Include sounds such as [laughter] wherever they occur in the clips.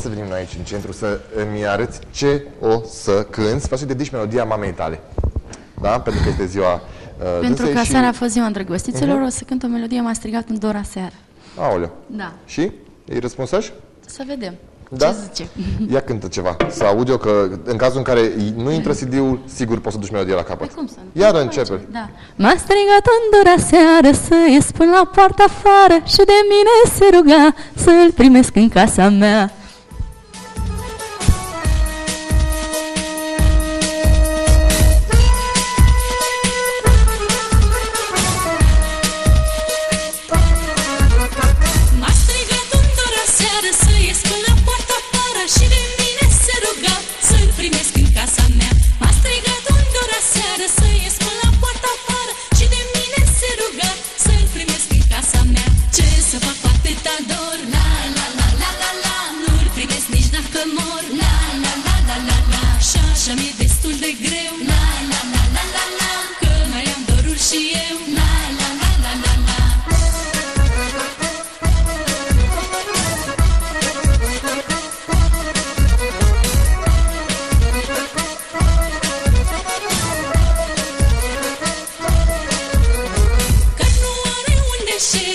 Să venim noi aici în centru să îmi arăți ce o să cânți, să dedici melodia mamei tale. Da? Pentru că este ziua uh, Pentru dânsei că și... seara a fost ziua îndrăgostiților, o să cânt o melodie, m-a strigat în Dora seară. Aoleu. Da. Și? E răspunsaj? Să vedem. Da? Ce zice? Ia cântă ceva, să aud eu că în cazul în care nu intră CD-ul, sigur poți să duci melodia la capăt. Păi cum să nu? Iar Nu începe. Da. M-a strigat în Dora seară să ies până la poarta afară și de mine se ruga să-l primesc în casa mea. Așa mi-e destul de greu, la la la la la la Că mai am doruri și eu, la la la la la la. Că nu are unde șede,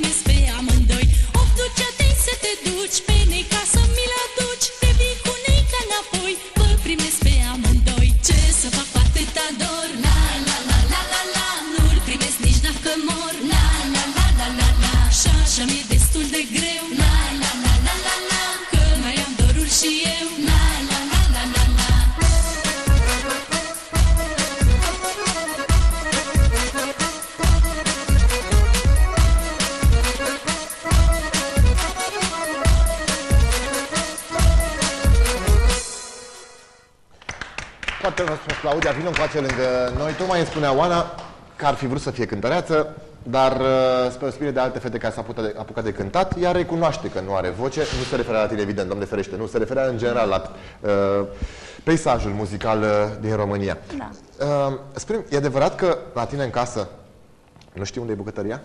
primeiro Foarte frumos, Claudia, vină încoace lângă noi. Tocmai îmi spunea Oana că ar fi vrut să fie cântăreață, dar uh, spre spire de alte fete care s-a apucat de, apucat de cântat, ea recunoaște că nu are voce. Nu se referea la tine, evident, Doamne ferește, nu, se referea în general la uh, peisajul muzical uh, din România. Da. Uh, spune e adevărat că la tine în casă nu știi unde e bucătăria?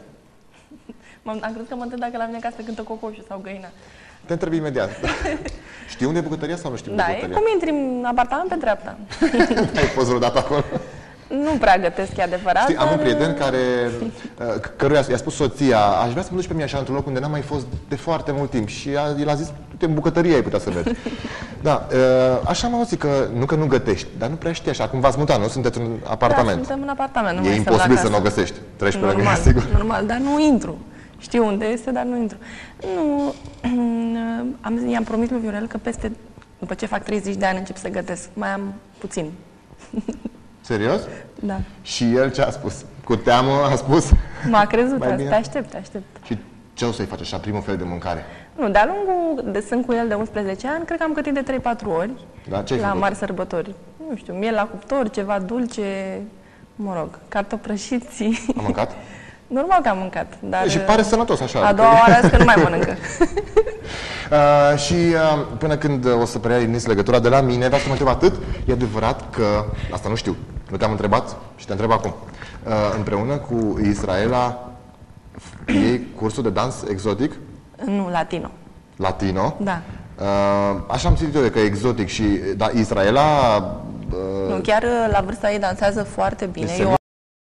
[laughs] M-am, am crezut că mă întreb dacă la mine acasă cântă cocoșul sau găina. Te întreb imediat. [laughs] știi unde e bucătăria sau nu știi unde Da, e e bucătăria? cum intri în apartament pe dreapta. [laughs] Ai fost vreodată acolo? Nu prea gătesc, e adevărat. Știi, am un dar- prieten care, uh, căruia i-a spus soția, aș vrea să mă duci pe mine așa într-un loc unde n-am mai fost de foarte mult timp. Și a, el a zis, uite, în bucătărie ai putea să mergi. [laughs] da, uh, așa am auzit că, nu că nu gătești, dar nu prea știi așa. Acum v-ați mutat, nu? Sunteți în Da, apartament. suntem în apartament, nu e mai suntem la imposibil să casă. nu o găsești. Treci pe lângă ea, Normal, sigur. normal, dar nu intru. Știu unde este, dar nu intru. Nu, [clears throat] am, i-am promis lui Viorel că peste, după ce fac 30 de ani, încep să gătesc. Mai am puțin. [laughs] Serios? Da. Și el ce a spus? Cu teamă a spus? M-a crezut, [laughs] Mai asta. bine. te aștept, te aștept. Și ce o să-i faci așa, primul fel de mâncare? Nu, de-a lungul de sunt cu el de 11 ani, cred că am gătit de 3-4 ori. Da, ce ai La făcut? mari sărbători. Nu știu, miel la cuptor, ceva dulce, mă rog, cartofi prăjiți. Am mâncat? [laughs] Normal că am mâncat, dar... Și pare sănătos așa. A adică- doua oară azi că nu mai mănâncă. [laughs] [laughs] Uh, și uh, până când uh, o să preia Ines legătura de la mine, vreau să mă întreb atât. E adevărat că, asta nu știu, nu te-am întrebat și te întreb acum. Uh, împreună cu Israela ei cursul de dans exotic, nu, latino. latino. Da. Uh, așa am citit eu de că e exotic și, da, Israela... Uh, Nu, chiar uh, la vârsta ei dansează foarte bine. Este Eu